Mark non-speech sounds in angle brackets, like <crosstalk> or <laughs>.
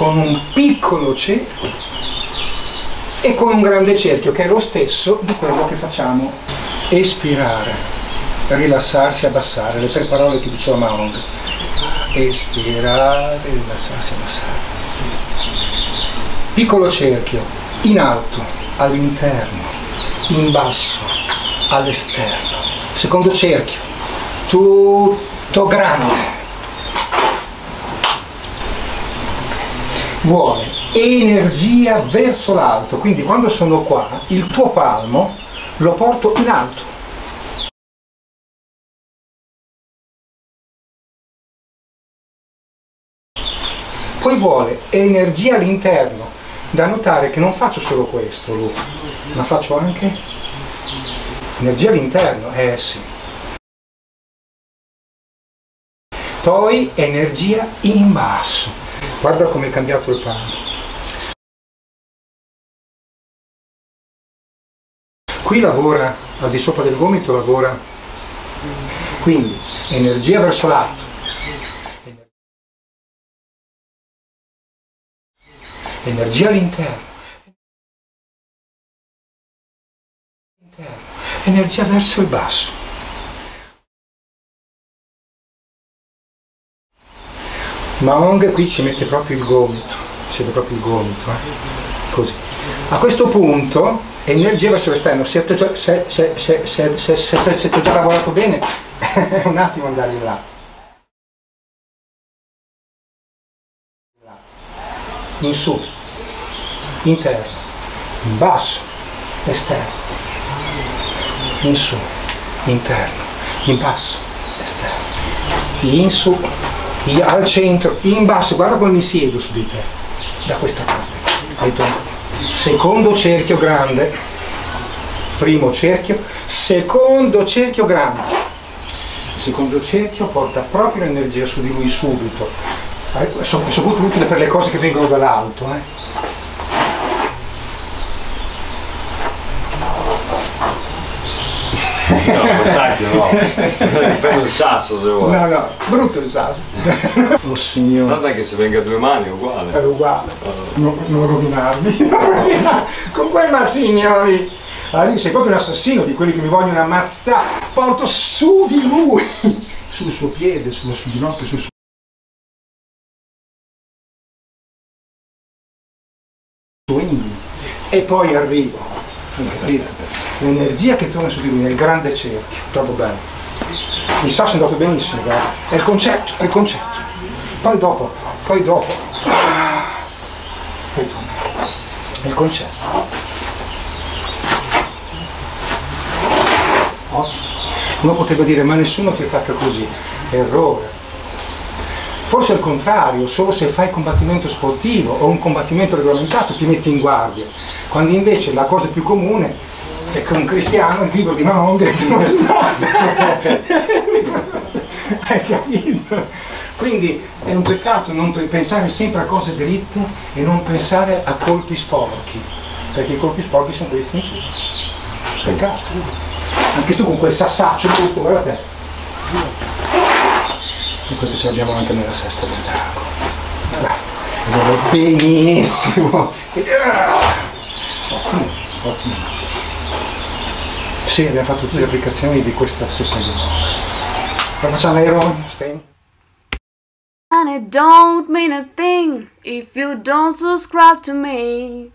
con un piccolo cerchio e con un grande cerchio che è lo stesso di quello che facciamo espirare, rilassarsi, abbassare, le tre parole che diceva Maung. Espirare, rilassarsi, abbassare. Piccolo cerchio, in alto, all'interno, in basso, all'esterno. Secondo cerchio, tutto grande. Vuole energia verso l'alto, quindi quando sono qua, il tuo palmo lo porto in alto. Poi vuole energia all'interno, da notare che non faccio solo questo, Lu, ma faccio anche energia all'interno, eh sì. Poi energia in basso. Guarda come è cambiato il palmo. Qui lavora, al di sopra del gomito lavora, quindi energia verso l'alto, energia all'interno, energia verso il basso. Maong qui ci mette proprio il gomito, ci mette proprio il gomito, eh? così. A questo punto energia verso l'esterno, se, se, se, se ti ho già lavorato bene, è <laughs> un attimo andare in là. In su, interno, in basso, esterno, in su, interno, in basso, esterno, in su, al centro, in basso, guarda come mi siedo su di te, da questa parte. Secondo cerchio grande, primo cerchio, secondo cerchio grande. Secondo cerchio porta proprio l'energia su di lui subito. È soprattutto utile per le cose che vengono dall'alto. Eh. No, <laughs> battaglia no. Prendo il sasso se vuoi. No, no, brutto il sasso. oh signore. Guarda che se venga a due mani è uguale. È uguale. Non, non rovinarmi. <laughs> Con quei macignoli. Allora, sei proprio un assassino di quelli che mi vogliono ammazzare. Porto su di lui. <laughs> Sul suo piede, sullo suo ginocchio, sul suo e poi arrivo l'energia che torna su di lui nel grande cerchio troppo bello. Il sasso è andato benissimo guarda. è il concetto è il concetto. Poi dopo poi dopo. È il concetto. Uno potrebbe dire ma nessuno ti attacca così. Errore Forse al contrario, solo se fai combattimento sportivo o un combattimento regolamentato ti metti in guardia, quando invece la cosa più comune è che un cristiano il libro di Mahon <laughs> Hai capito? Quindi è un peccato non pensare sempre a cose dritte e non pensare a colpi sporchi, perché i colpi sporchi sono in più. Peccato. Anche tu con quel sassaccio tutto, guarda te e questo ce l'abbiamo anche nella sesta del drago. Andiamo benissimo. Ottimo ottimo. Sì abbiamo fatto tutte le applicazioni di questa sessione la facciamo aerone spegni And it don't mean a thing if you don't subscribe to me.